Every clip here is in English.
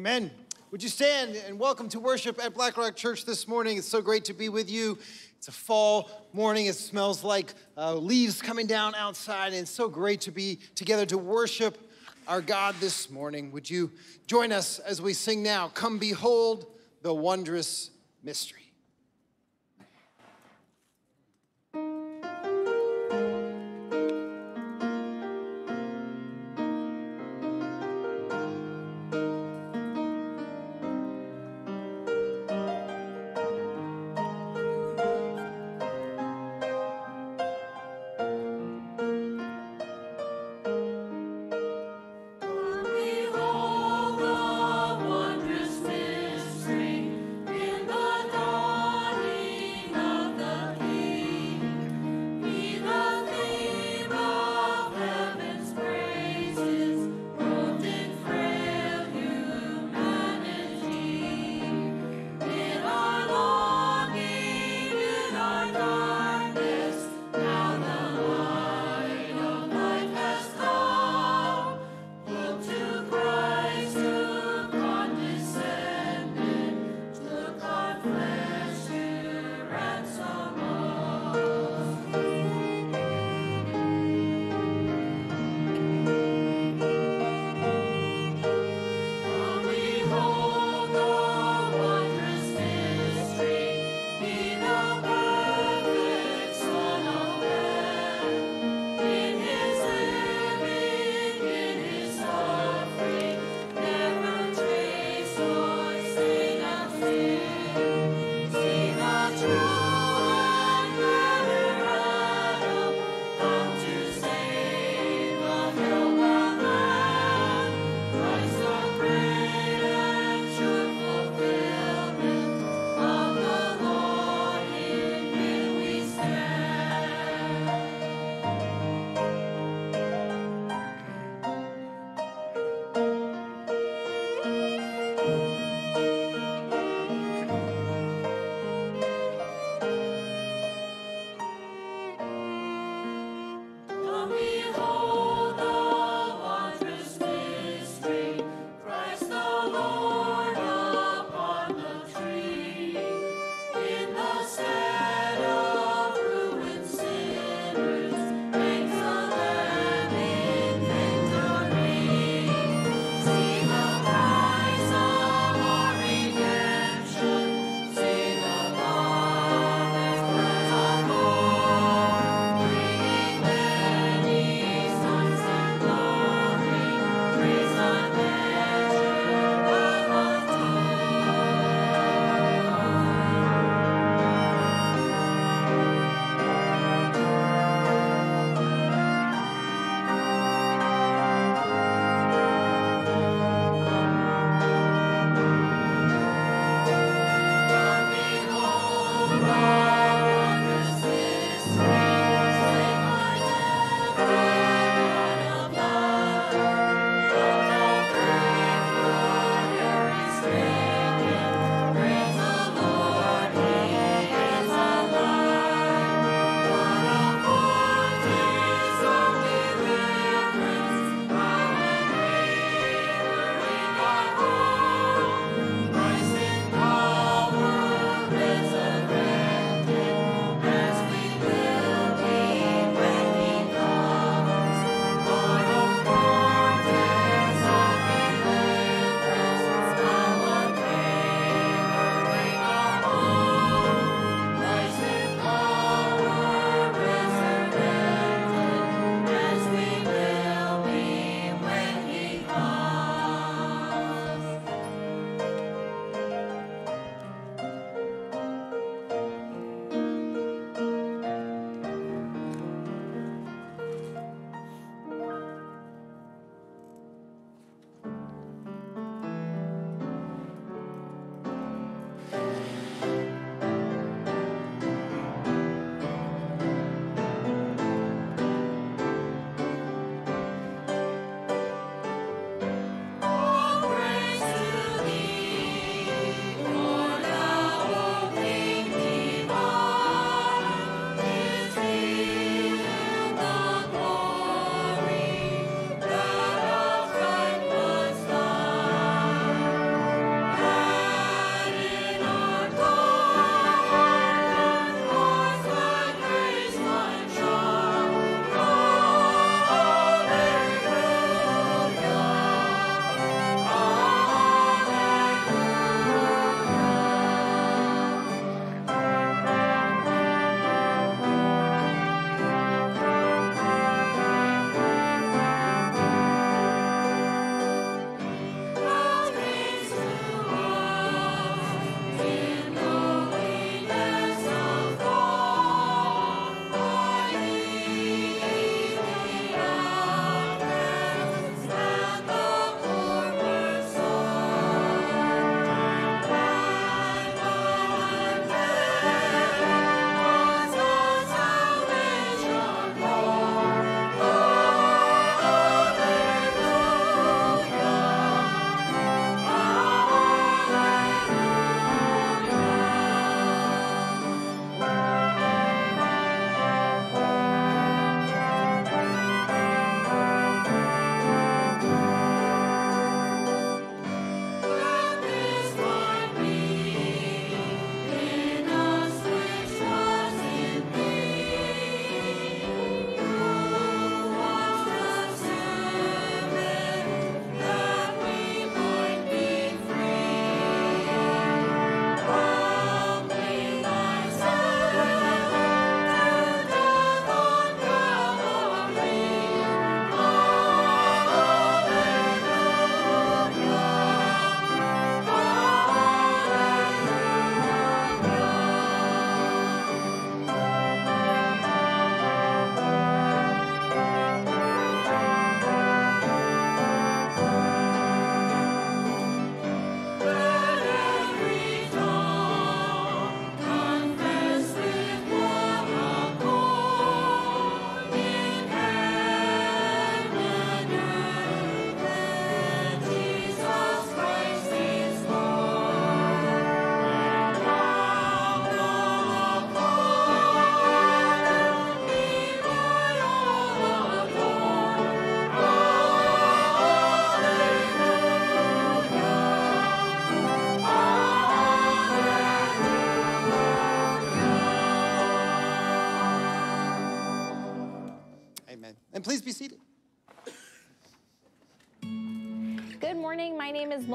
Amen. Would you stand and welcome to worship at Black Rock Church this morning? It's so great to be with you. It's a fall morning. It smells like uh, leaves coming down outside, and it's so great to be together to worship our God this morning. Would you join us as we sing now? Come behold the wondrous mystery.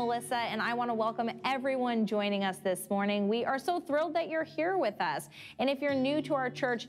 Melissa, and I want to welcome everyone joining us this morning. We are so thrilled that you're here with us. And if you're new to our church,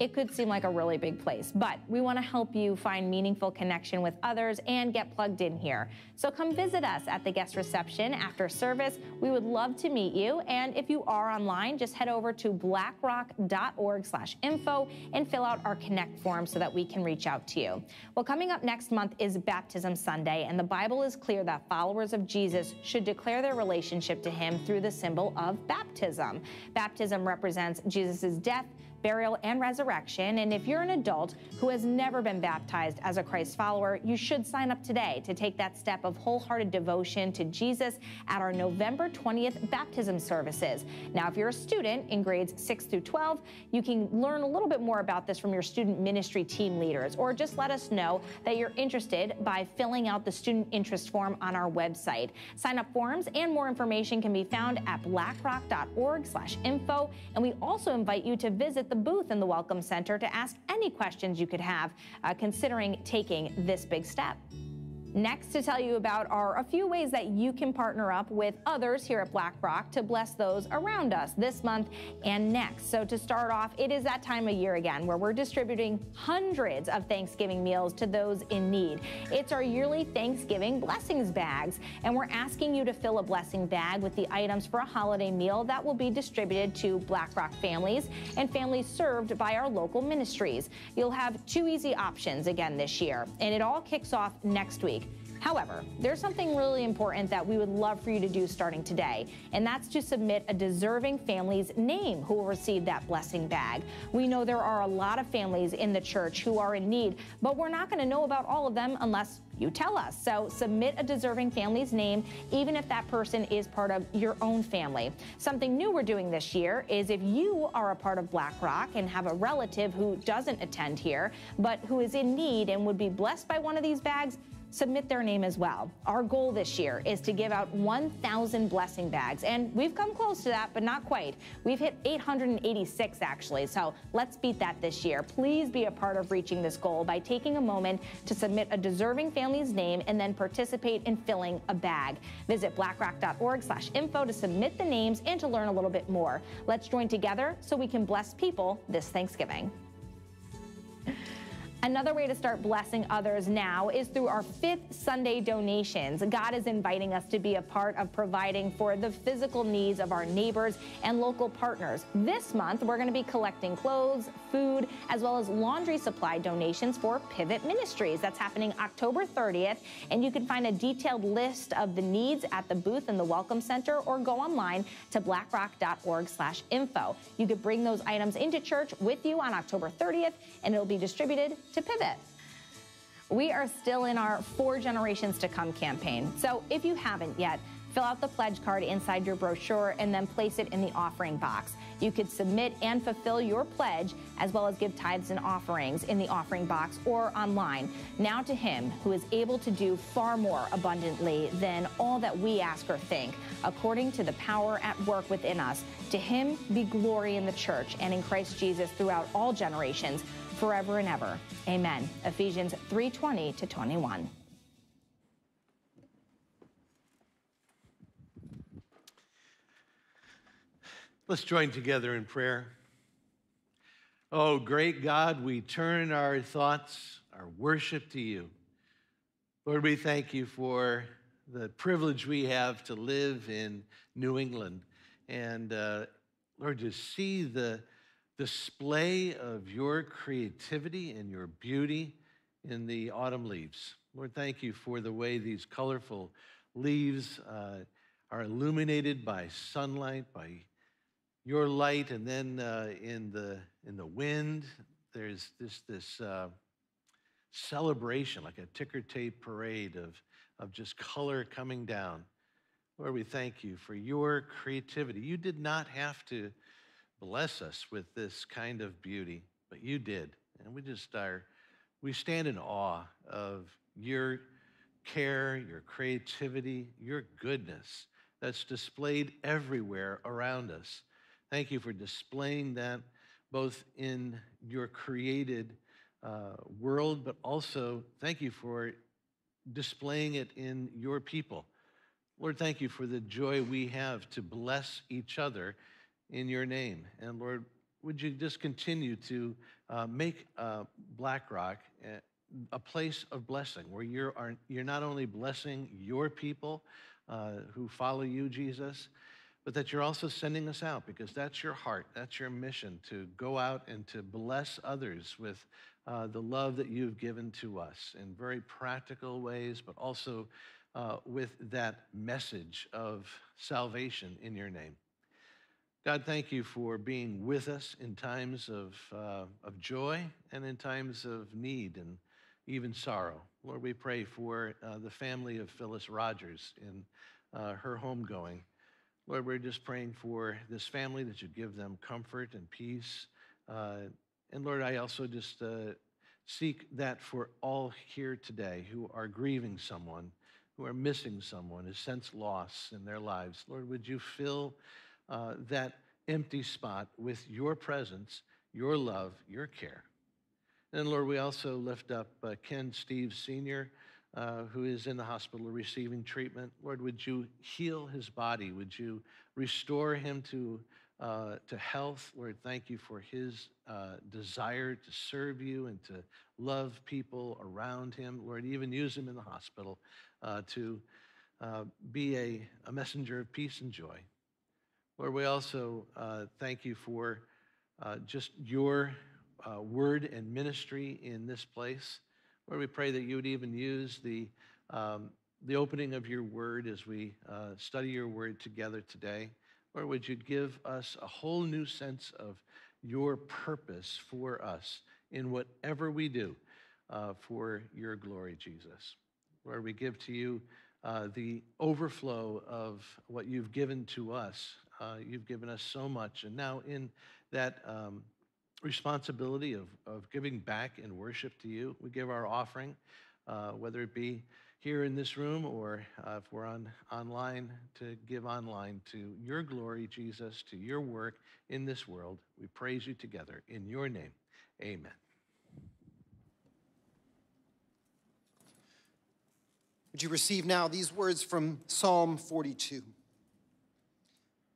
it could seem like a really big place, but we want to help you find meaningful connection with others and get plugged in here. So come visit us at the guest reception after service. We would love to meet you. And if you are online, just head over to blackrock.org slash info and fill out our connect form so that we can reach out to you. Well, coming up next month is Baptism Sunday, and the Bible is clear that followers of Jesus should declare their relationship to him through the symbol of baptism. Baptism represents Jesus' death, burial, and resurrection. And if you're an adult who has never been baptized as a Christ follower, you should sign up today to take that step of wholehearted devotion to Jesus at our November 20th baptism services. Now, if you're a student in grades 6 through 12, you can learn a little bit more about this from your student ministry team leaders, or just let us know that you're interested by filling out the student interest form on our website. Sign up forms and more information can be found at blackrock.org/info, and we also invite you to visit the booth in the Welcome Center to ask any questions you could have uh, considering taking this big step. Next, to tell you about are a few ways that you can partner up with others here at BlackRock to bless those around us this month and next. So, to start off, it is that time of year again where we're distributing hundreds of Thanksgiving meals to those in need. It's our yearly Thanksgiving blessings bags, and we're asking you to fill a blessing bag with the items for a holiday meal that will be distributed to BlackRock families and families served by our local ministries. You'll have two easy options again this year, and it all kicks off next week. However, there's something really important that we would love for you to do starting today, and that's to submit a deserving family's name who will receive that blessing bag. We know there are a lot of families in the church who are in need, but we're not going to know about all of them unless you tell us. So submit a deserving family's name, even if that person is part of your own family. Something new we're doing this year is if you are a part of BlackRock and have a relative who doesn't attend here, but who is in need and would be blessed by one of these bags, submit their name as well. Our goal this year is to give out 1,000 blessing bags, and we've come close to that, but not quite. We've hit 886 actually, so let's beat that this year. Please be a part of reaching this goal by taking a moment to submit a deserving family's name and then participate in filling a bag. Visit blackrock.org/info to submit the names and to learn a little bit more. Let's join together so we can bless people this Thanksgiving. Another way to start blessing others now is through our fifth Sunday donations. God is inviting us to be a part of providing for the physical needs of our neighbors and local partners. This month, we're going to be collecting clothes, food, as well as laundry supply donations for Pivot Ministries. That's happening October 30th, and you can find a detailed list of the needs at the booth in the Welcome Center or go online to blackrock.org/info. You could bring those items into church with you on October 30th, and it'll be distributed to Pivot. We are still in our Four Generations to Come campaign. So if you haven't yet, fill out the pledge card inside your brochure and then place it in the offering box. You could submit and fulfill your pledge as well as give tithes and offerings in the offering box or online. Now to him who is able to do far more abundantly than all that we ask or think, according to the power at work within us. To him be glory in the church and in Christ Jesus throughout all generations forever and ever. Amen. Ephesians 3:20 to 21. Let's join together in prayer. Oh, great God, we turn our thoughts, our worship to you. Lord, we thank you for the privilege we have to live in New England. And uh, Lord, to see the display of your creativity and your beauty in the autumn leaves. Lord, thank you for the way these colorful leaves uh, are illuminated by sunlight, by your light, and then uh, in the in the wind, there's this this uh, celebration, like a ticker tape parade of of just color coming down. Lord, we thank you for your creativity. You did not have to bless us with this kind of beauty, but you did. And we just are, we stand in awe of your care, your creativity, your goodness that's displayed everywhere around us. Thank you for displaying that both in your created uh, world, but also thank you for displaying it in your people. Lord, thank you for the joy we have to bless each other in your name. And Lord, would you just continue to uh, make uh, BlackRock a place of blessing where you're, are, you're not only blessing your people uh, who follow you, Jesus, but that you're also sending us out because that's your heart, that's your mission to go out and to bless others with uh, the love that you've given to us in very practical ways, but also uh, with that message of salvation in your name. God, thank you for being with us in times of, uh, of joy and in times of need and even sorrow. Lord, we pray for uh, the family of Phyllis Rogers in uh, her homegoing. Lord, we're just praying for this family that you give them comfort and peace. Uh, and Lord, I also just uh, seek that for all here today who are grieving someone, who are missing someone, who sense loss in their lives. Lord, would you fill uh, that empty spot with your presence, your love, your care? And Lord, we also lift up uh, Ken Steve Sr., uh, who is in the hospital receiving treatment. Lord, would you heal his body? Would you restore him to, uh, to health? Lord, thank you for his uh, desire to serve you and to love people around him. Lord, even use him in the hospital uh, to uh, be a, a messenger of peace and joy. Lord, we also thank you for just your word and ministry in this place. Lord, we pray that you would even use the, um, the opening of your word as we uh, study your word together today. Lord, would you give us a whole new sense of your purpose for us in whatever we do uh, for your glory, Jesus. Lord, we give to you uh, the overflow of what you've given to us. Uh, you've given us so much. And now, in that um, responsibility of, of giving back in worship to you. We give our offering, uh, whether it be here in this room or uh, if we're on online to give online to your glory, Jesus, to your work in this world. We praise you together in your name. Amen. Would you receive now these words from Psalm 42?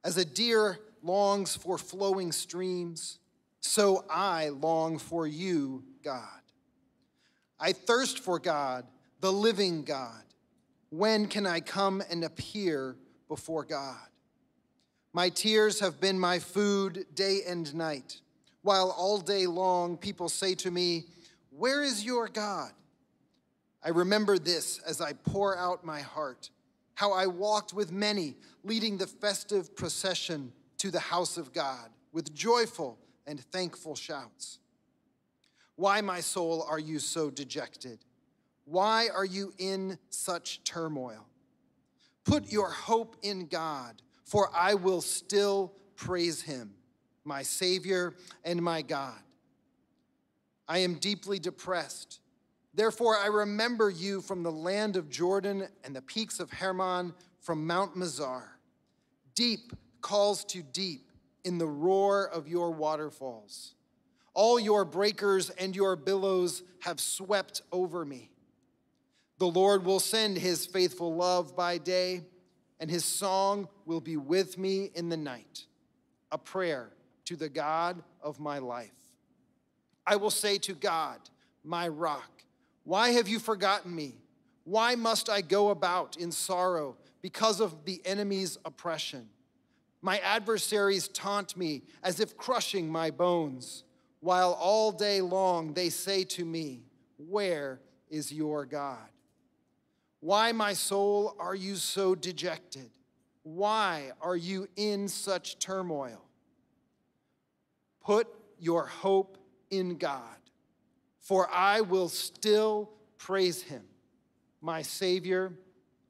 As a deer longs for flowing streams, so I long for you, God. I thirst for God, the living God. When can I come and appear before God? My tears have been my food day and night, while all day long people say to me, Where is your God? I remember this as I pour out my heart, how I walked with many, leading the festive procession to the house of God with joyful and thankful shouts. Why, my soul, are you so dejected? Why are you in such turmoil? Put your hope in God, for I will still praise him, my Savior and my God. I am deeply depressed. Therefore, I remember you from the land of Jordan and the peaks of Hermon from Mount Mizar. Deep calls to deep in the roar of your waterfalls. All your breakers and your billows have swept over me. The Lord will send his faithful love by day, and his song will be with me in the night, a prayer to the God of my life. I will say to God, my rock, why have you forgotten me? Why must I go about in sorrow because of the enemy's oppression? My adversaries taunt me as if crushing my bones, while all day long they say to me, Where is your God? Why, my soul, are you so dejected? Why are you in such turmoil? Put your hope in God, for I will still praise him, my Savior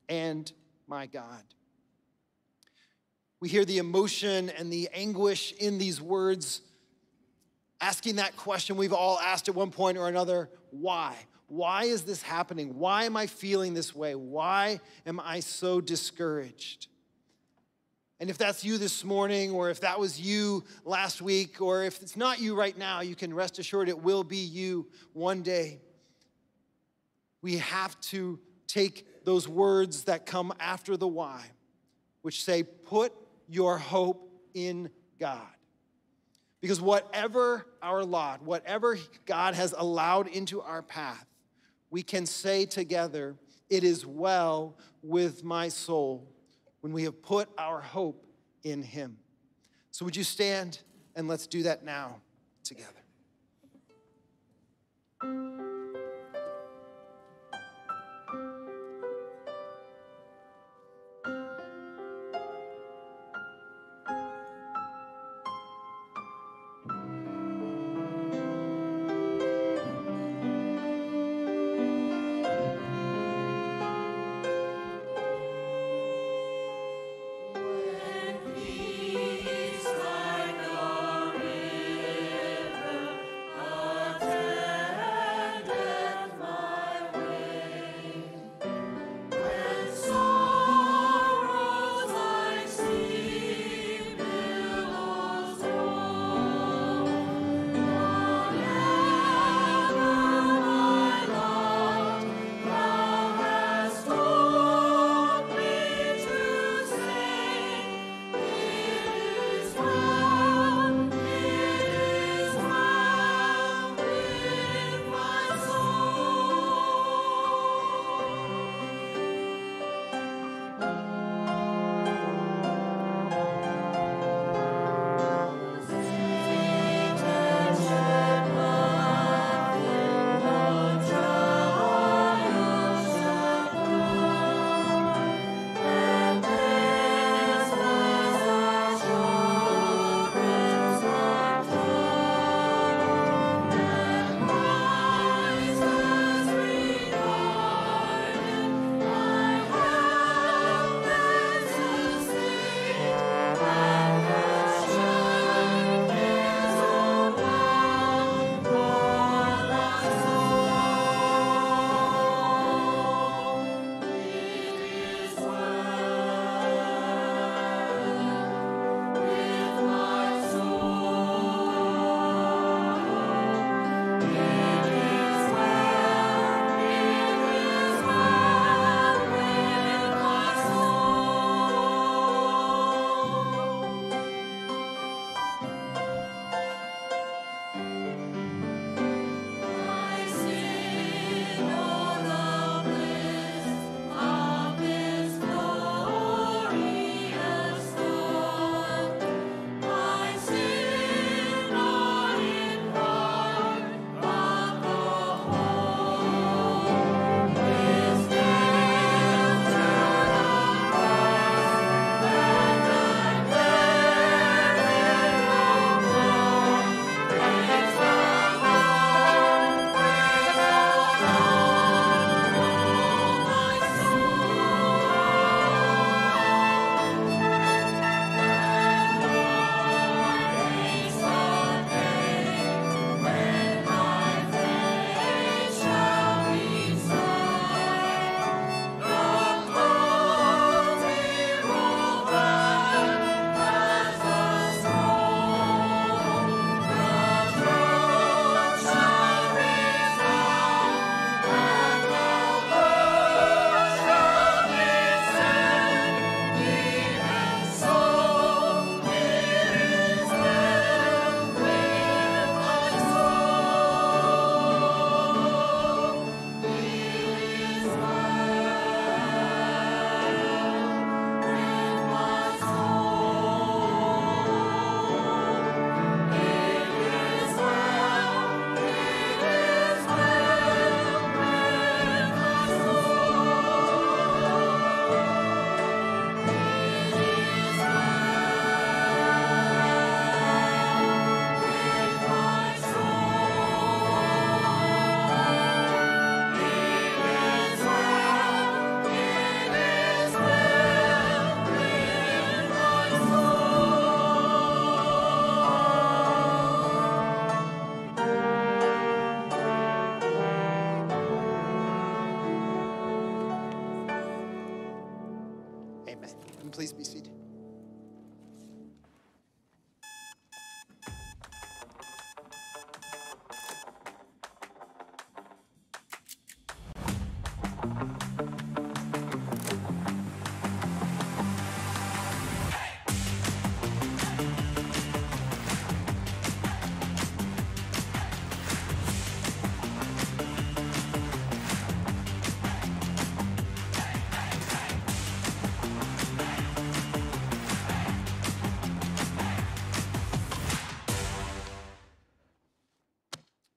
and my God. We hear the emotion and the anguish in these words, asking that question we've all asked at one point or another why? Why is this happening? Why am I feeling this way? Why am I so discouraged? And if that's you this morning, or if that was you last week, or if it's not you right now, you can rest assured it will be you one day. We have to take those words that come after the why, which say, put your hope in God. Because whatever our lot, whatever God has allowed into our path, we can say together, It is well with my soul when we have put our hope in Him. So, would you stand and let's do that now together?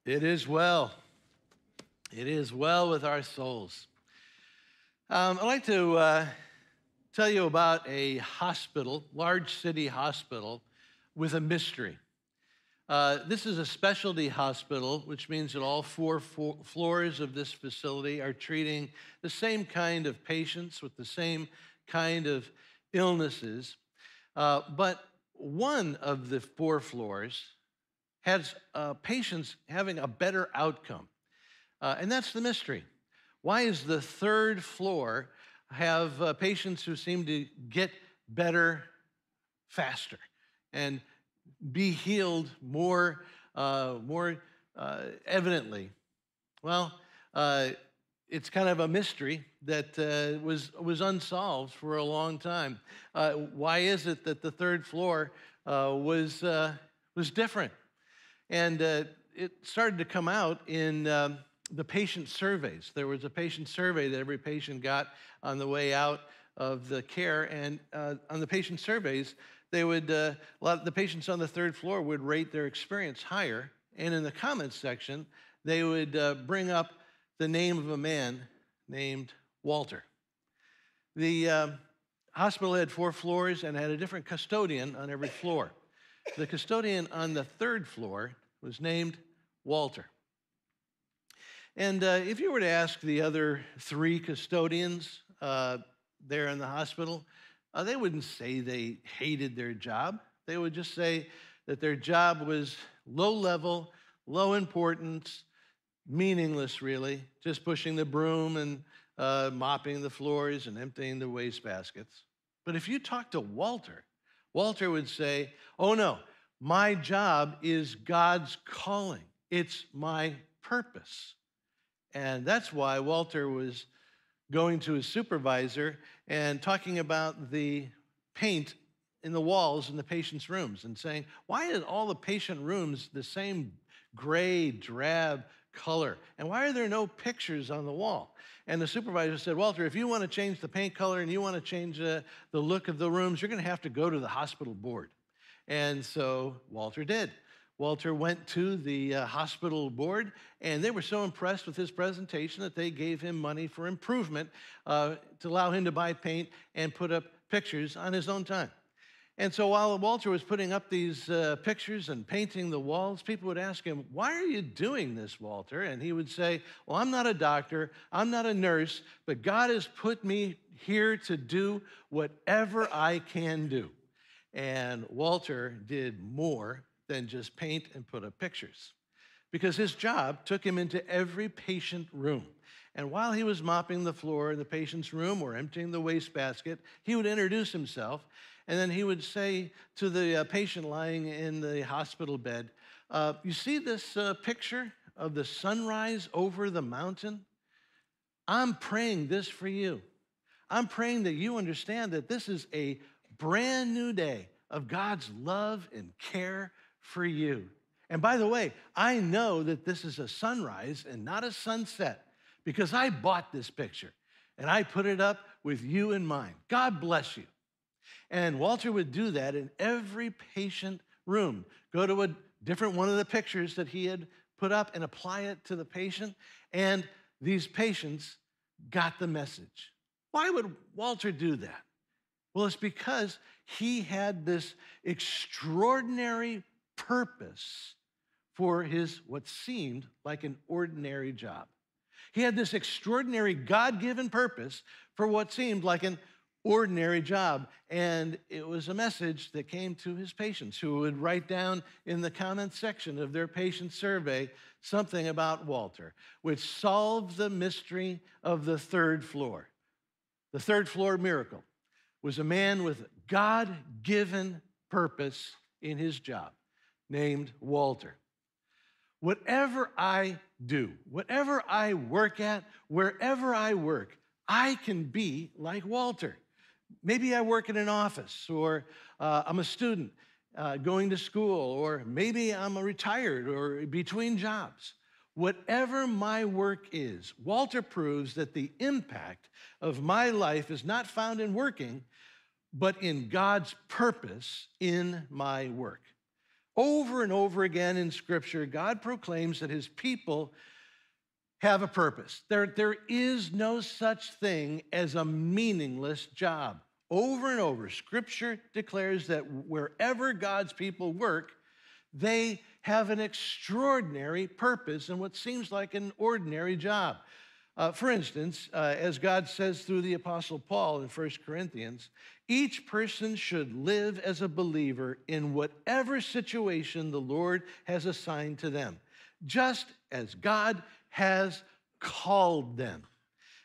It is well. It is well with our souls. Um, I'd like to uh, tell you about a hospital, large city hospital, with a mystery. Uh, this is a specialty hospital, which means that all four, floors of this facility are treating the same kind of patients with the same kind of illnesses. Uh, but one of the four floors has uh, patients having a better outcome. Uh, and that's the mystery. Why is the third floor have uh, patients who seem to get better faster and be healed more, uh, more uh, evidently? Well, uh, it's kind of a mystery that uh, was, was unsolved for a long time. Uh, why is it that the third floor uh, was, was different? And uh, it started to come out in um, the patient surveys. There was a patient survey that every patient got on the way out of the care. And uh, on the patient surveys, they would, of the patients on the third floor would rate their experience higher. And in the comments section, they would bring up the name of a man named Walter. The uh, hospital had four floors and had a different custodian on every floor. The custodian on the third floor was named Walter. And uh, if you were to ask the other three custodians uh, there in the hospital, uh, they wouldn't say they hated their job. They would just say that their job was low level, low importance, meaningless, really, just pushing the broom and uh, mopping the floors and emptying the waste baskets. But if you talk to Walter, Walter would say, Oh no, my job is God's calling, it's my purpose. And that's why Walter was going to his supervisor and talking about the paint in the walls in the patient's rooms and saying, Why are all the patient rooms the same gray, drab, color? And why are there no pictures on the wall? And the supervisor said, Walter, if you want to change the paint color and you want to change uh, the look of the rooms, you're going to have to go to the hospital board. And so Walter did. Walter went to the uh, hospital board, and they were so impressed with his presentation that they gave him money for improvement uh, to allow him to buy paint and put up pictures on his own time. And so while Walter was putting up these uh, pictures and painting the walls, people would ask him, Why are you doing this, Walter? And he would say, Well, I'm not a doctor, I'm not a nurse, but God has put me here to do whatever I can do. And Walter did more than just paint and put up pictures because his job took him into every patient room. And while he was mopping the floor in the patient's room or emptying the wastebasket, he would introduce himself and then he would say to the uh, patient lying in the hospital bed, uh, You see this uh, picture of the sunrise over the mountain? I'm praying this for you. I'm praying that you understand that this is a brand new day of God's love and care for you. And by the way, I know that this is a sunrise and not a sunset because I bought this picture and I put it up with you in mind. God bless you. And Walter would do that in every patient room. Go to a different one of the pictures that he had put up and apply it to the patient. And these patients got the message. Why would Walter do that? Well, it's because he had this extraordinary purpose for his what seemed like an ordinary job. He had this extraordinary God given purpose for what seemed like an ordinary job. And it was a message that came to his patients who would write down in the comment section of their patient survey something about Walter, which solved the mystery of the third floor. The third floor miracle was a man with God given purpose in his job named Walter. Whatever I do, whatever I work at, wherever I work, I can be like Walter. Maybe I work in an office, or uh, I'm a student uh, going to school, or maybe I'm a retired or between jobs. Whatever my work is, Walter proves that the impact of my life is not found in working, but in God's purpose in my work. Over and over again in Scripture, God proclaims that his people have a purpose. There, there is no such thing as a meaningless job. Over and over, Scripture declares that wherever God's people work, they have an extraordinary purpose in what seems like an ordinary job. Uh, for instance, uh, as God says through the Apostle Paul in 1 Corinthians, each person should live as a believer in whatever situation the Lord has assigned to them, just as God has called them.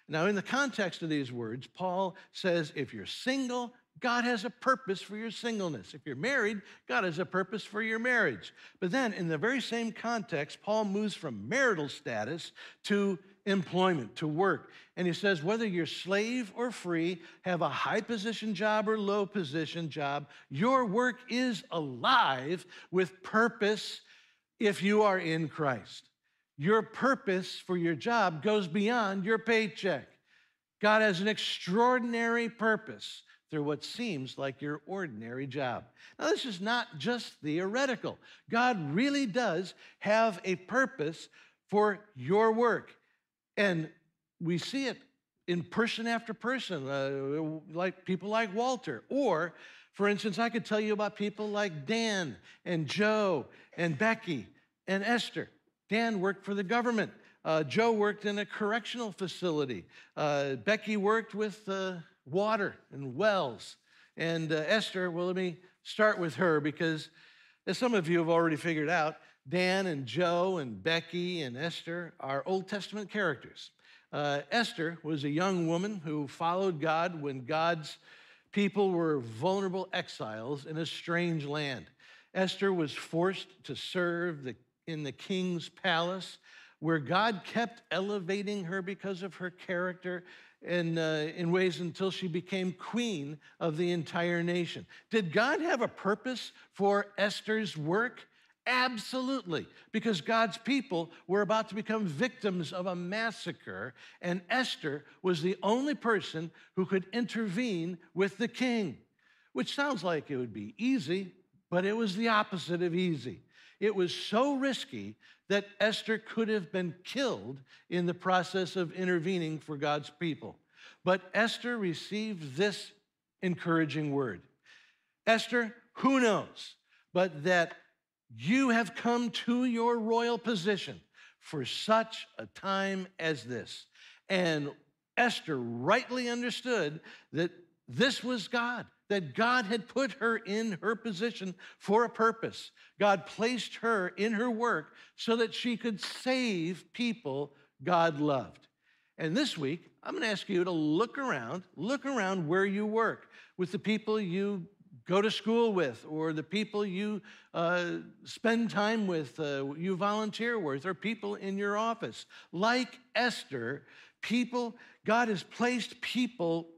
Now, in the context of these words, Paul says if you're single, God has a purpose for your singleness. If you're married, God has a purpose for your marriage. But then, in the very same context, Paul moves from marital status to employment, to work. And he says, whether you're slave or free, have a high position job or low position job, your work is alive with purpose if you are in Christ. Your purpose for your job goes beyond your paycheck. God has an extraordinary purpose through what seems like your ordinary job. Now, this is not just theoretical. God really does have a purpose for your work. And we see it in person after person, uh, like people like Walter. Or, for instance, I could tell you about people like Dan and Joe and Becky and Esther. Dan worked for the government. Uh, Joe worked in a correctional facility. Uh, Becky worked with uh, water and wells. And uh, Esther, well, let me start with her because, as some of you have already figured out, Dan and Joe and Becky and Esther are Old Testament characters. Uh, Esther was a young woman who followed God when God's people were vulnerable exiles in a strange land. Esther was forced to serve the in the king's palace, where God kept elevating her because of her character in, uh, in ways until she became queen of the entire nation. Did God have a purpose for Esther's work? Absolutely, because God's people were about to become victims of a massacre, and Esther was the only person who could intervene with the king, which sounds like it would be easy, but it was the opposite of easy. It was so risky that Esther could have been killed in the process of intervening for God's people. But Esther received this encouraging word Esther, who knows, but that you have come to your royal position for such a time as this. And Esther rightly understood that this was God that God had put her in her position for a purpose. God placed her in her work so that she could save people God loved. And this week, I'm going to ask you to look around, look around where you work with the people you go to school with, or the people you uh, spend time with, uh, you volunteer with, or people in your office. Like Esther, people, God has placed people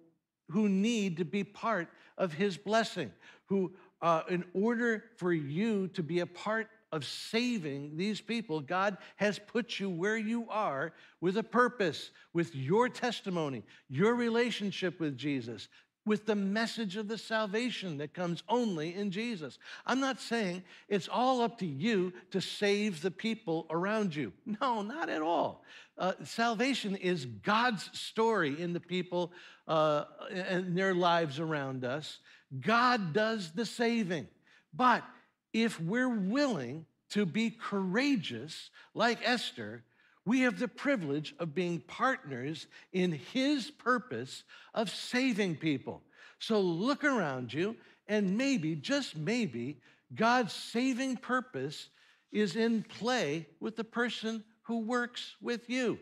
who need to be part of his blessing, who, uh, in order for you to be a part of saving these people, God has put you where you are with a purpose, with your testimony, your relationship with Jesus, with the message of the salvation that comes only in Jesus. I'm not saying it's all up to you to save the people around you. No, not at all. Uh, salvation is God's story in the people uh, and their lives around us. God does the saving. But if we're willing to be courageous, like Esther, we have the privilege of being partners in his purpose of saving people. So look around you, and maybe, just maybe, God's saving purpose is in play with the person who works with you.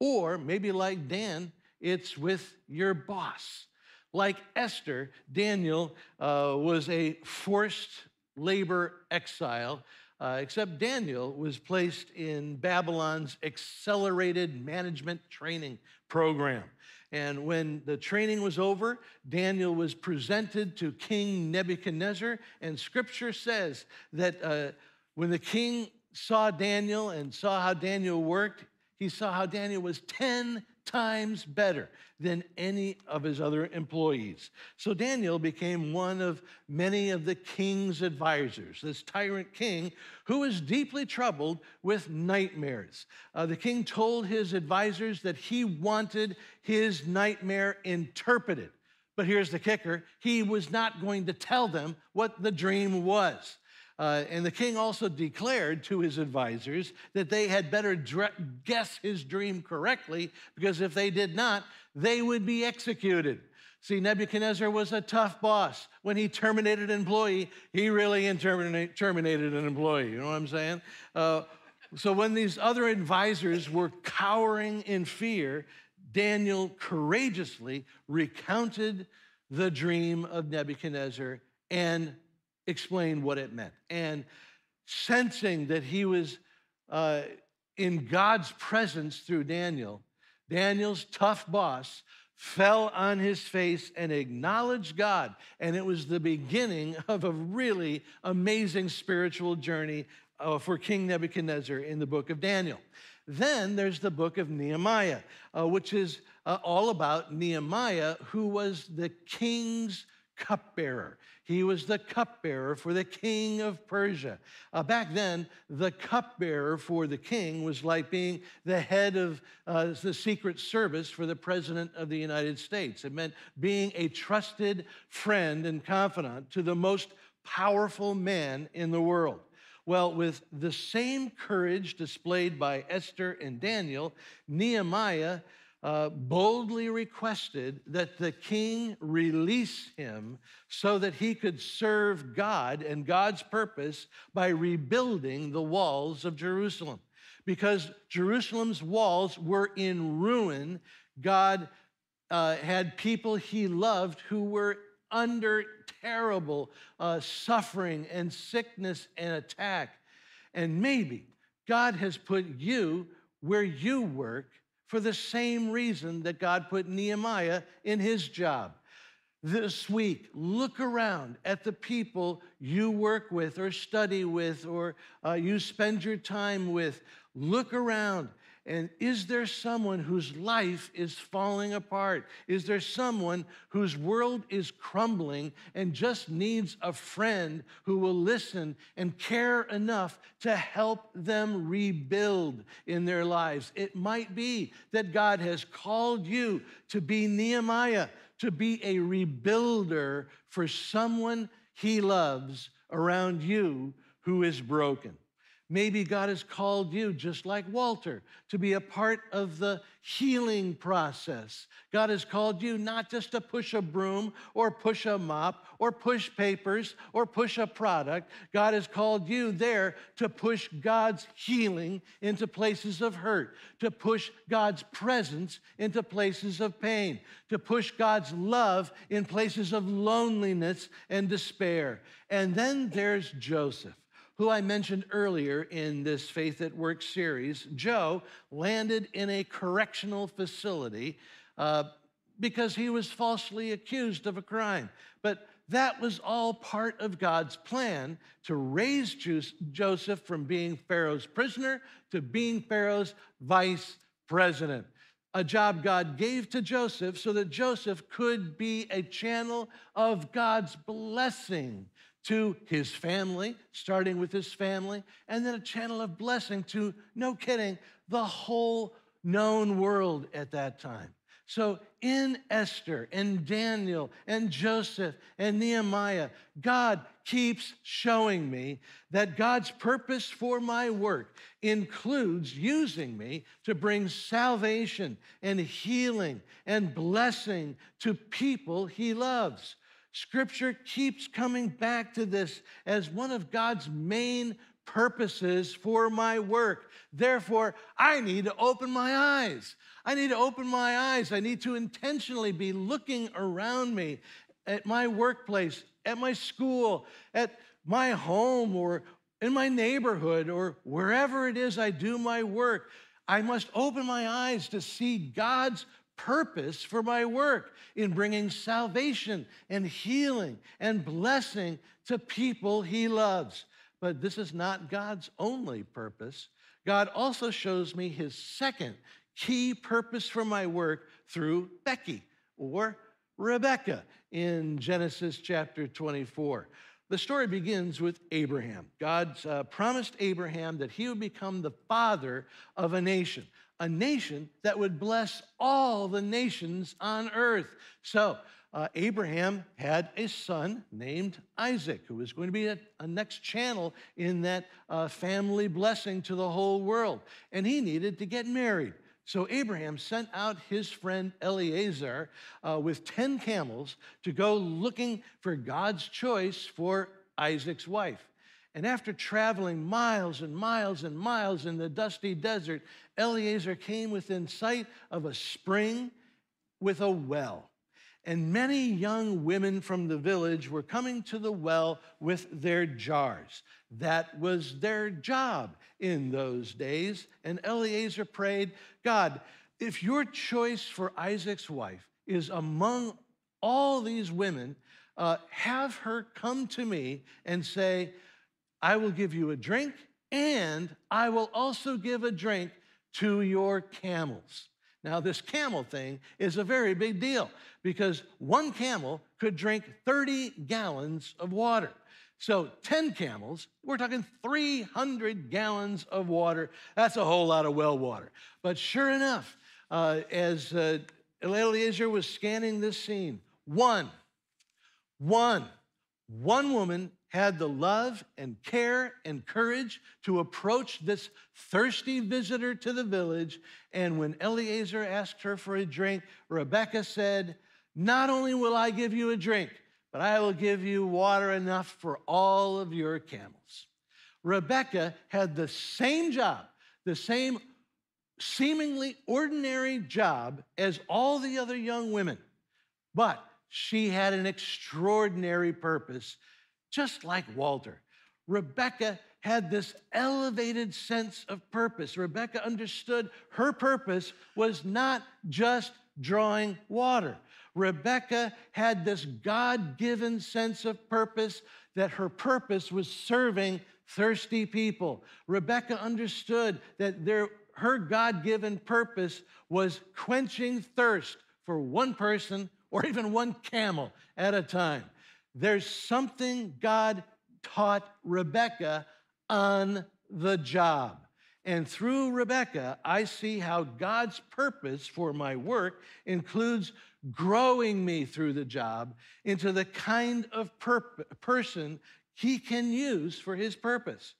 Or maybe, like Dan, it's with your boss. Like Esther, Daniel uh, was a forced labor exile uh, except Daniel was placed in Babylon's accelerated management training program. And when the training was over, Daniel was presented to King Nebuchadnezzar. And scripture says that uh, when the king saw Daniel and saw how Daniel worked, he saw how Daniel was 10 times better than any of his other employees. So Daniel became one of many of the king's advisors, this tyrant king who was deeply troubled with nightmares. Uh, the king told his advisors that he wanted his nightmare interpreted. But here's the kicker he was not going to tell them what the dream was. Uh, and the king also declared to his advisors that they had better guess his dream correctly, because if they did not, they would be executed. See, Nebuchadnezzar was a tough boss. When he terminated an employee, he really terminated an employee. You know what I'm saying? Uh, so when these other advisors were cowering in fear, Daniel courageously recounted the dream of Nebuchadnezzar and explained what it meant. And sensing that he was uh, in God's presence through Daniel, Daniel's tough boss fell on his face and acknowledged God. And it was the beginning of a really amazing spiritual journey uh, for King Nebuchadnezzar in the book of Daniel. Then there's the book of Nehemiah, uh, which is uh, all about Nehemiah, who was the king's cupbearer. He was the cupbearer for the king of Persia. Uh, back then, the cupbearer for the king was like being the head of uh, the Secret Service for the President of the United States. It meant being a trusted friend and confidant to the most powerful man in the world. Well, with the same courage displayed by Esther and Daniel, Nehemiah uh, boldly requested that the king release him so that he could serve God and God's purpose by rebuilding the walls of Jerusalem. Because Jerusalem's walls were in ruin, God uh, had people he loved who were under terrible uh, suffering and sickness and attack. And maybe God has put you where you work for the same reason that God put Nehemiah in his job. This week, look around at the people you work with or study with or uh, you spend your time with. Look around and is there someone whose life is falling apart? Is there someone whose world is crumbling and just needs a friend who will listen and care enough to help them rebuild in their lives? It might be that God has called you to be Nehemiah, to be a rebuilder for someone he loves around you who is broken. Maybe God has called you, just like Walter, to be a part of the healing process. God has called you not just to push a broom or push a mop or push papers or push a product. God has called you there to push God's healing into places of hurt, to push God's presence into places of pain, to push God's love in places of loneliness and despair. And then there's Joseph who I mentioned earlier in this Faith at Work series, Joe landed in a correctional facility uh, because he was falsely accused of a crime. But that was all part of God's plan to raise Joseph from being Pharaoh's prisoner to being Pharaoh's vice president. A job God gave to Joseph so that Joseph could be a channel of God's blessing to his family, starting with his family, and then a channel of blessing to, no kidding, the whole known world at that time. So in Esther and Daniel and Joseph and Nehemiah, God keeps showing me that God's purpose for my work includes using me to bring salvation and healing and blessing to people he loves. Scripture keeps coming back to this as one of God's main purposes for my work. Therefore, I need to open my eyes. I need to open my eyes. I need to intentionally be looking around me at my workplace, at my school, at my home, or in my neighborhood, or wherever it is I do my work. I must open my eyes to see God's purpose for my work in bringing salvation and healing and blessing to people he loves. But this is not God's only purpose. God also shows me his second key purpose for my work through Becky or Rebecca in Genesis chapter 24. The story begins with Abraham. God uh, promised Abraham that he would become the father of a nation, a nation that would bless all the nations on earth. So, uh, Abraham had a son named Isaac, who was going to be a, a next channel in that uh, family blessing to the whole world. And he needed to get married. So Abraham sent out his friend Eliezer uh, with 10 camels to go looking for God's choice for Isaac's wife. And after traveling miles and miles and miles in the dusty desert, Eliezer came within sight of a spring with a well. And many young women from the village were coming to the well with their jars. That was their job in those days. And Eliezer prayed, God, if your choice for Isaac's wife is among all these women, uh, have her come to me and say, I will give you a drink, and I will also give a drink to your camels. Now, this camel thing is a very big deal because one camel could drink 30 gallons of water. So, 10 camels, we're talking 300 gallons of water. That's a whole lot of well water. But sure enough, uh, as uh, Eliezer was scanning this scene, one, one, one woman had the love and care and courage to approach this thirsty visitor to the village. And when Eliezer asked her for a drink, Rebecca said, Not only will I give you a drink, but I will give you water enough for all of your camels. Rebecca had the same job, the same seemingly ordinary job as all the other young women, but she had an extraordinary purpose just like Walter. Rebecca had this elevated sense of purpose. Rebecca understood her purpose was not just drawing water. Rebecca had this God given sense of purpose that her purpose was serving thirsty people. Rebecca understood that there, her God given purpose was quenching thirst for one person or even one camel at a time. There's something God taught Rebecca on the job. And through Rebecca, I see how God's purpose for my work includes growing me through the job into the kind of person he can use for his purpose.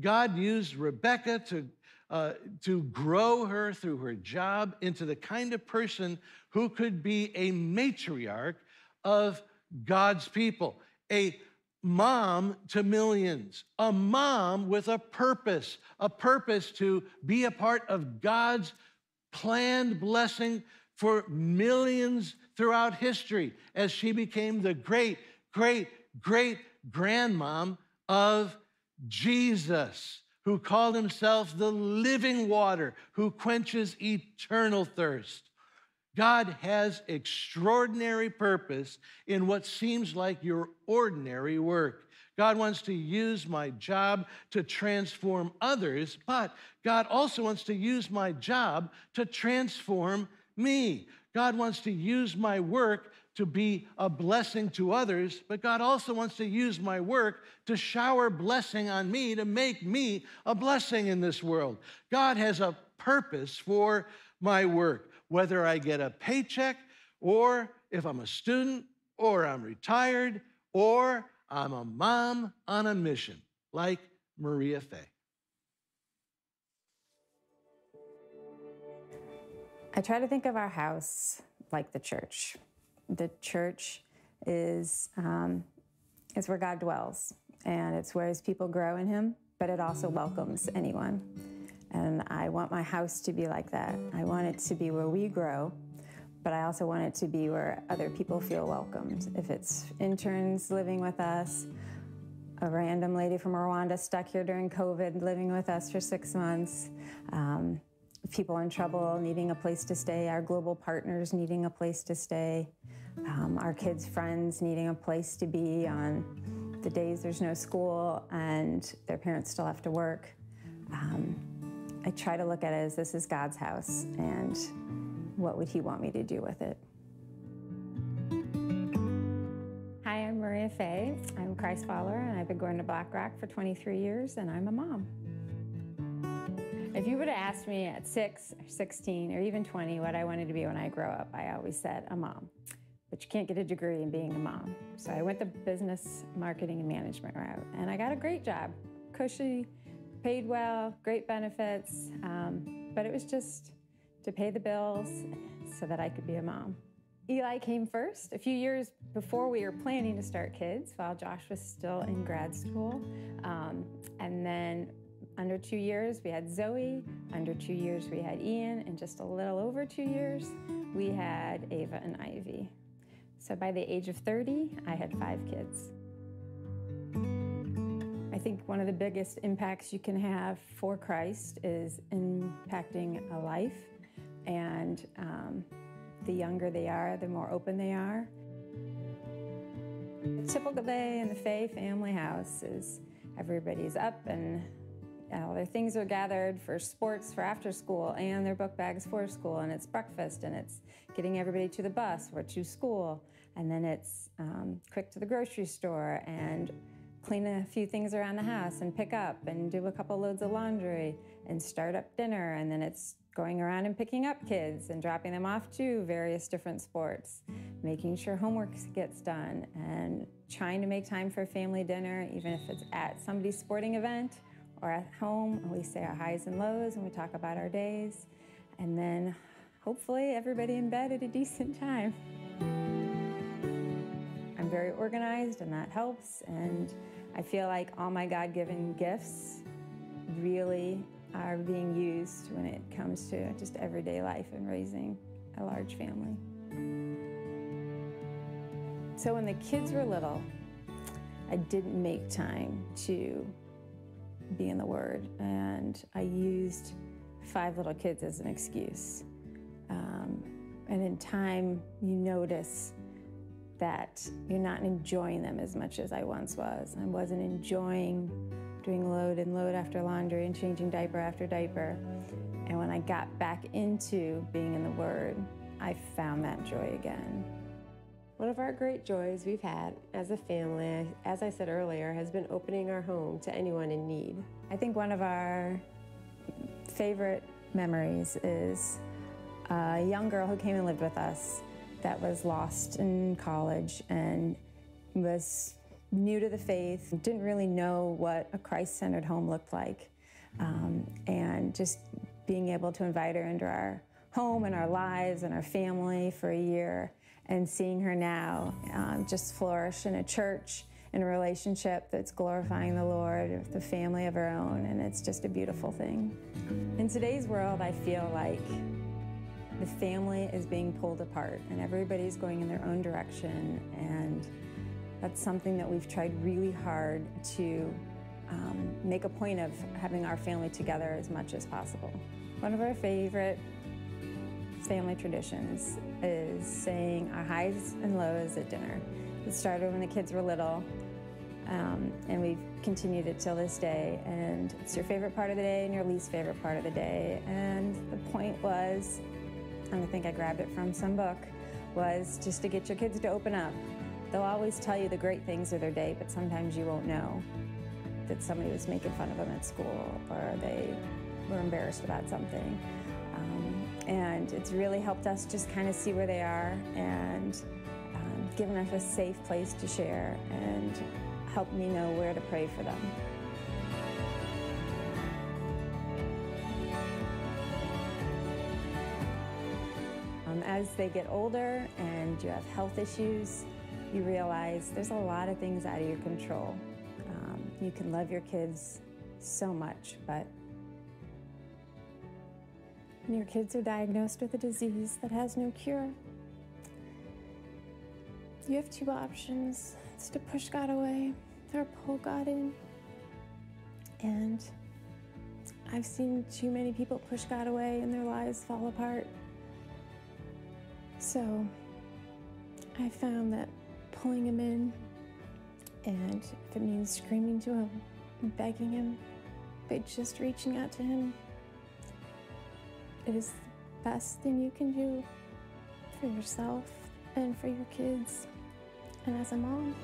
God used Rebecca to, uh, to grow her through her job into the kind of person who could be a matriarch of God's people, a mom to millions, a mom with a purpose, a purpose to be a part of God's planned blessing for millions throughout history as she became the great, great, great grandmom of Jesus, who called himself the living water, who quenches eternal thirst. God has extraordinary purpose in what seems like your ordinary work. God wants to use my job to transform others, but God also wants to use my job to transform me. God wants to use my work to be a blessing to others, but God also wants to use my work to shower blessing on me, to make me a blessing in this world. God has a purpose for my work whether I get a paycheck or if I'm a student or I'm retired or I'm a mom on a mission like Maria Fay. I try to think of our house like the church. The church is, um, is where God dwells, and it's where his people grow in him, but it also welcomes anyone. And I want my house to be like that. I want it to be where we grow, but I also want it to be where other people feel welcomed. If it's interns living with us, a random lady from Rwanda stuck here during COVID living with us for six months, um, people in trouble needing a place to stay, our global partners needing a place to stay, um, our kids' friends needing a place to be on the days there's no school and their parents still have to work. Um, I try to look at it as this is God's house, and what would He want me to do with it? Hi, I'm Maria Fay. I'm a Christ follower, and I've been going to Black Rock for 23 years, and I'm a mom. If you would have asked me at 6 or 16 or even 20 what I wanted to be when I grow up, I always said a mom. But you can't get a degree in being a mom. So I went the business marketing and management route, and I got a great job. Cushy, paid well, great benefits, um, but it was just to pay the bills so that I could be a mom. Eli came first a few years before we were planning to start kids while Josh was still in grad school. Um, and then under two years, we had Zoe. Under two years, we had Ian. And just a little over two years, we had Ava and Ivy. So by the age of 30, I had five kids. I think one of the biggest impacts you can have for Christ is impacting a life. And um, the younger they are, the more open they are. A typical day in the Fay family house is everybody's up and all their things are gathered for sports for after school and their book bags for school and it's breakfast and it's getting everybody to the bus or to school and then it's um, quick to the grocery store and clean a few things around the house and pick up and do a couple loads of laundry and start up dinner. And then it's going around and picking up kids and dropping them off to various different sports making sure homework gets done and trying to make time for family dinner even if it's at somebody's sporting event or at home. We say our highs and lows and we talk about our days. And then hopefully everybody in bed at a decent time. i'm very organized and that helps and I feel like all my God given gifts really are being used when it comes to just everyday life and raising a large family. So when the kids were little, I didn't make time to be in the Word, and I used five little kids as an excuse. Um, and in time, you notice that you're not enjoying them as much as I once was. I wasn't enjoying doing load and load after laundry and changing diaper after diaper. And when I got back into being in the Word, I found that joy again. One of our great joys we've had as a family, as I said earlier, has been opening our home to anyone in need. I think one of our favorite memories is a young girl who came and lived with us that was lost in college and was new to the faith, didn't really know what a Christ centered home looked like. Um, and just being able to invite her into our home and our lives and our family for a year and seeing her now um, just flourish in a church in a relationship that's glorifying the Lord with the family of her own, and it's just a beautiful thing. In today's world, I feel like the family is being pulled apart and everybody's going in their own direction and that's something that we've tried really hard to um, make a point of having our family together as much as possible. One of our favorite family traditions is saying our highs and lows at dinner. It started when the kids were little, um, and we've continued it till this day. And it's your favorite part of the day and your least favorite part of the day. And the point was and I think I grabbed it from some book, was just to get your kids to open up. They'll always tell you the great things of their day, but sometimes you won't know that somebody was making fun of them at school or they were embarrassed about something. Um, and it's really helped us just kind of see where they are and um, given us a safe place to share and helped me know where to pray for them. As they get older and you have health issues, you realize there's a lot of things out of your control. Um, you can love your kids so much, but when your kids are diagnosed with a disease that has no cure, you have two options. It's to push God away or pull God in. And I've seen too many people push God away and their lives fall apart. So I found that pulling him in, and if it means screaming to him, begging him, but just reaching out to him, it is the best thing you can do for yourself and for your kids and as a mom.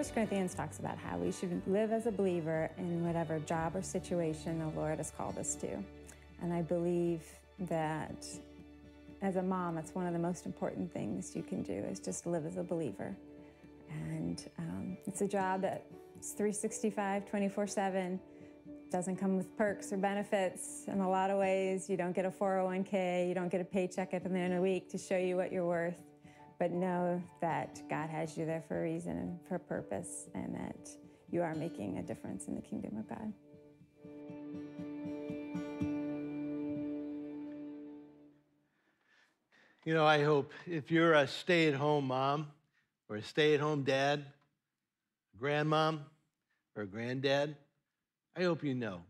1 Corinthians talks about how we should live as a believer in whatever job or situation the Lord has called us to. And I believe that as a mom, it's one of the most important things you can do is just live as a believer. And um, it's a job that it's 365, 24 7. Doesn't come with perks or benefits in a lot of ways. You don't get a 401k, you don't get a paycheck at the end of the week to show you what you're worth but know that God has you there for a reason and for a purpose, and that you are making a difference in the kingdom of God. You know, I hope if you're a stay at home mom or a stay at home dad, grandmom or granddad, I hope you know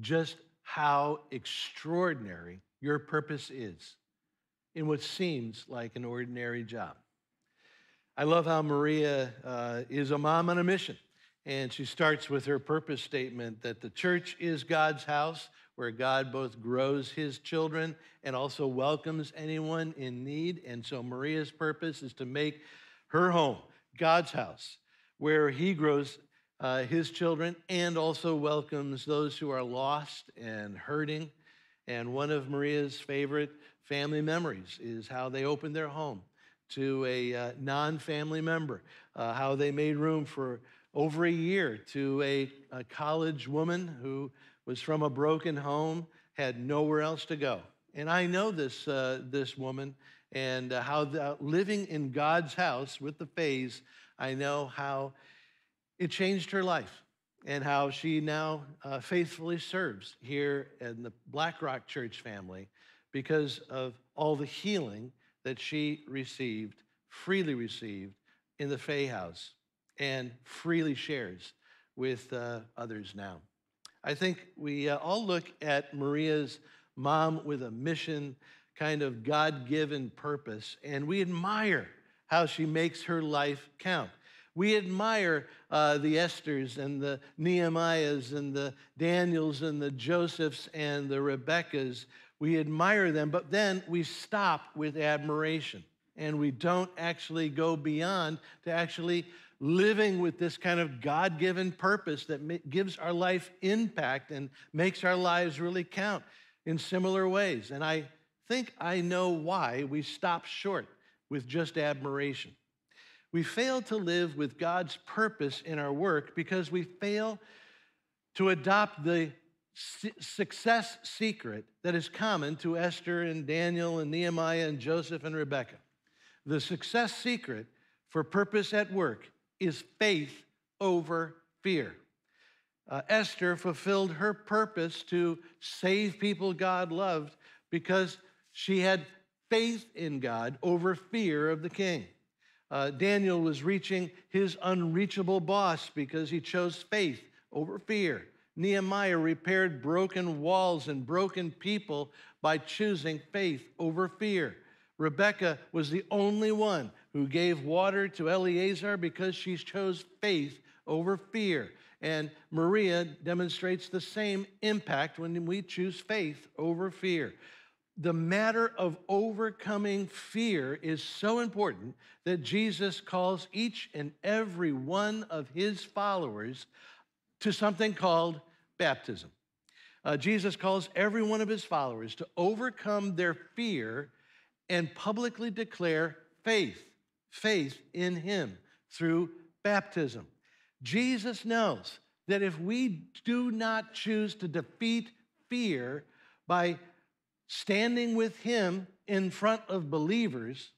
just how extraordinary your purpose is in what seems like an ordinary job. I love how Maria uh, is a mom on a mission. And she starts with her purpose statement that the church is God's house where God both grows his children and also welcomes anyone in need. And so Maria's purpose is to make her home God's house where he grows uh, his children and also welcomes those who are lost and hurting. And one of Maria's favorite family memories is how they opened their home to a uh, non family member, uh, how they made room for over a year to a, a, college woman who was from a broken home, had nowhere else to go. And I know this, uh, this woman and how the, living in God's house with the Fays, I know how it changed her life and how she now uh, faithfully serves here in the Black Rock Church family because of all the healing that she received, freely received in the Fay House, and freely shares with uh, others now. I think we uh, all look at Maria's mom with a mission, kind of God given purpose, and we admire how she makes her life count. We admire uh, the Esthers and the Nehemiahs and the Daniels and the Josephs and the Rebeccas we admire them, but then we stop with admiration and we don't actually go beyond to actually living with this kind of God given purpose that gives our life impact and makes our lives really count in similar ways. And I think I know why we stop short with just admiration. We fail to live with God's purpose in our work because we fail to adopt the success secret that is common to Esther and Daniel and Nehemiah and Joseph and Rebecca. The success secret for purpose at work is faith over fear. Uh, Esther fulfilled her purpose to save people God loved because she had faith in God over fear of the king. Uh, Daniel was reaching his unreachable boss because he chose faith over fear. Nehemiah repaired broken walls and broken people by choosing faith over fear. Rebecca was the only one who gave water to Eliezer because she chose faith over fear. And Maria demonstrates the same impact when we choose faith over fear. The matter of overcoming fear is so important that Jesus calls each and every one of his followers to something called baptism. Uh, Jesus calls every one of his followers to overcome their fear and publicly declare faith, faith in him through baptism. Jesus knows that if we do not choose to defeat fear by standing with him in front of believers,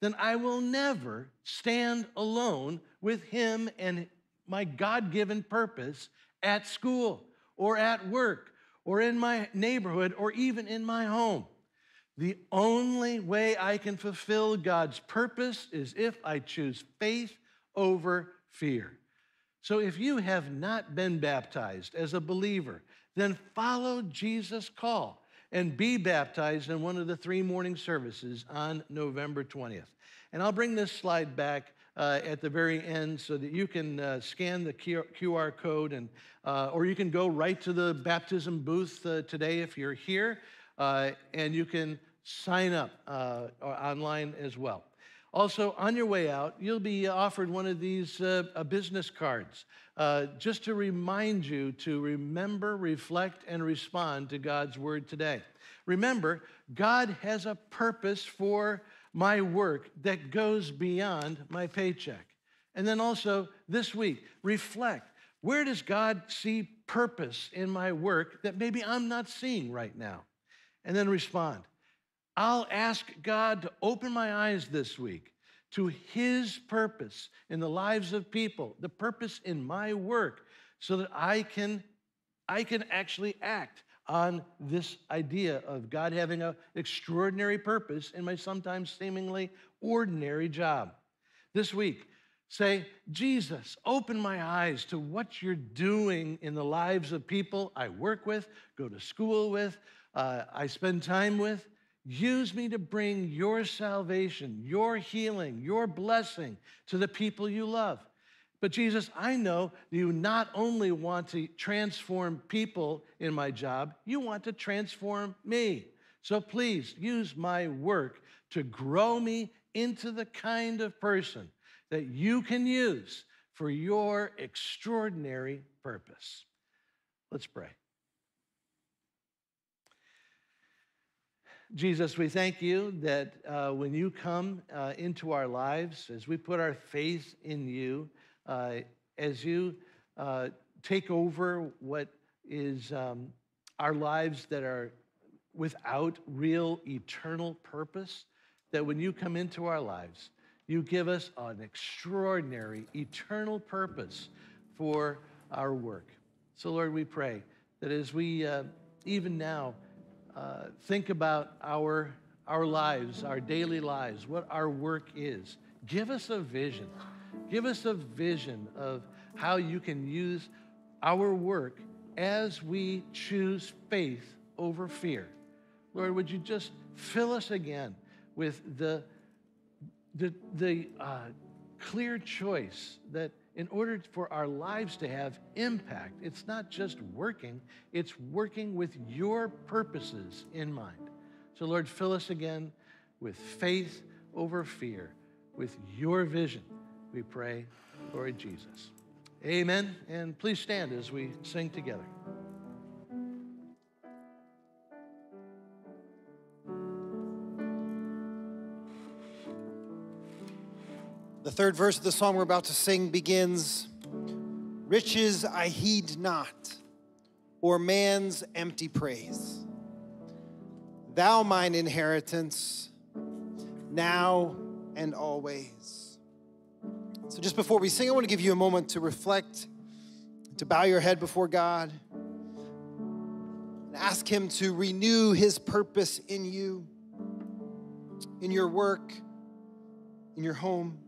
then I will never stand alone with him and my God given purpose at school or at work or in my neighborhood or even in my home. The only way I can fulfill God's purpose is if I choose faith over fear. So if you have not been baptized as a believer, then follow Jesus' call and be baptized in one of the three morning services on November 20th. And I'll bring this slide back uh, at the very end so that you can uh, scan the QR code and, uh, or you can go right to the baptism booth uh, today if you're here uh, and you can sign up uh, online as well. Also, on your way out, you'll be offered one of these business cards just to remind you to remember, reflect, and respond to God's word today. Remember, God has a purpose for my work that goes beyond my paycheck. And then also this week, reflect where does God see purpose in my work that maybe I'm not seeing right now? And then respond. I'll ask God to open my eyes this week to His purpose in the lives of people, the purpose in my work, so that I can, I can actually act on this idea of God having an extraordinary purpose in my sometimes seemingly ordinary job. This week, say, Jesus, open my eyes to what you're doing in the lives of people I work with, go to school with, uh, I spend time with. Use me to bring your salvation, your healing, your blessing to the people you love. But Jesus, I know you not only want to transform people in my job, you want to transform me. So please use my work to grow me into the kind of person that you can use for your extraordinary purpose. Let's pray. Jesus, we thank you that uh, when you come uh, into our lives, as we put our faith in you, uh, as you uh, take over what is um, our lives that are without real eternal purpose, that when you come into our lives, you give us an extraordinary eternal purpose for our work. So, Lord, we pray that as we uh, even now uh, think about our, our lives, our daily lives, what our work is, give us a vision Give us a vision of how you can use our work as we choose faith over fear. Lord, would you just fill us again with the, the, the uh, clear choice that in order for our lives to have impact, it's not just working, it's working with your purposes in mind. So, Lord, fill us again with faith over fear, with your vision we pray, Lord Jesus. Amen. And please stand as we sing together. The third verse of the song we're about to sing begins Riches I heed not, or man's empty praise. Thou mine inheritance, now and always. So, just before we sing, I want to give you a moment to reflect, to bow your head before God, and ask Him to renew His purpose in you, in your work, in your home.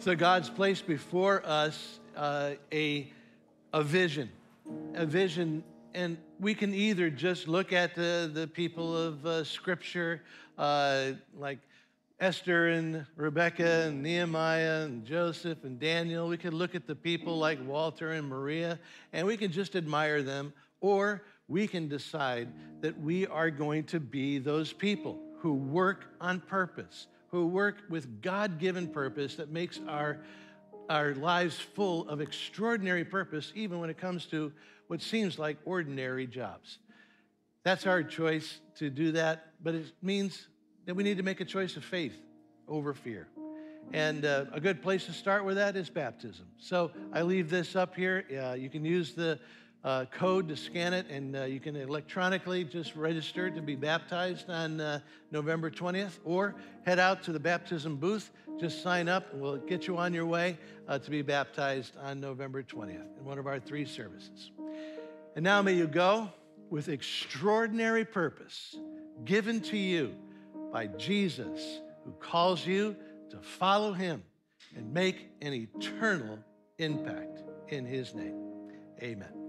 So God's placed before us uh, a, a vision, a vision, and we can either just look at the, the people of uh, Scripture, uh, like Esther and Rebecca and Nehemiah and Joseph and Daniel. We could look at the people like Walter and Maria, and we can just admire them, or we can decide that we are going to be those people who work on purpose, who work with God given purpose that makes our, our lives full of extraordinary purpose, even when it comes to what seems like ordinary jobs. That's our choice to do that, but it means that we need to make a choice of faith over fear. And uh, a good place to start with that is baptism. So I leave this up here. Uh, you can use the uh, code to scan it, and uh, you can electronically just register to be baptized on uh, November 20th, or head out to the baptism booth, just sign up, and we'll get you on your way uh, to be baptized on November 20th in one of our three services. And now may you go with extraordinary purpose given to you by Jesus, who calls you to follow him and make an eternal impact in his name. Amen.